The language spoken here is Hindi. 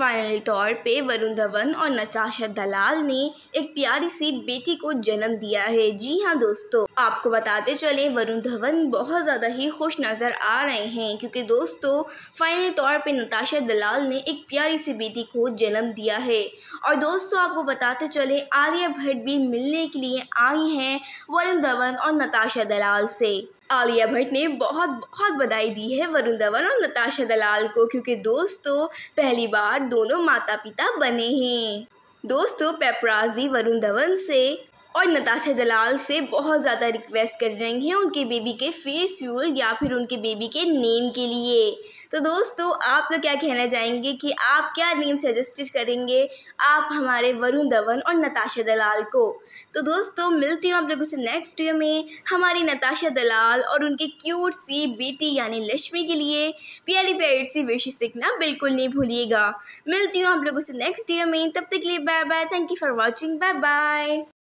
फाइनल तौर पे वरुण धवन और नताशा दलाल ने एक प्यारी सी बेटी को जन्म दिया है। जी हाँ दोस्तों, आपको बताते चले, वरुण धवन बहुत ज़्यादा ही खुश नज़र आ रहे हैं क्योंकि दोस्तों, फाइनल तौर पे नताशा दलाल ने एक प्यारी सी बेटी को जन्म दिया है। और दोस्तों, आपको बताते चले, आलिया भट्ट भी मिलने के लिए आई हैं वरुण धवन और नताशा दलाल से। आलिया भट्ट ने बहुत बहुत बधाई दी है वरुण धवन और नताशा दलाल को, क्योंकि दोस्तों, पहली बार दोनों माता पिता बने हैं। दोस्तों, पेपराजी वरुण धवन से और नताशा दलाल से बहुत ज़्यादा रिक्वेस्ट कर रही हैं उनके बेबी के फेस फ्यूल या फिर उनके बेबी के नेम के लिए। तो दोस्तों, आप लोग क्या कहना चाहेंगे कि आप क्या नेम सजेस्ट करेंगे आप हमारे वरुण धवन और नताशा दलाल को? तो दोस्तों, मिलती हूँ आप लोगों से नेक्स्ट वीडियो में। हमारी नताशा दलाल और उनके क्यूट सी बेटी यानी लक्ष्मी के लिए प्यारी प्यारी सी विश सीखना बिल्कुल नहीं भूलिएगा। मिलती हूँ आप लोगों से नेक्स्ट वीडियो में। तब तक के लिए bye bye thank you for watching bye bye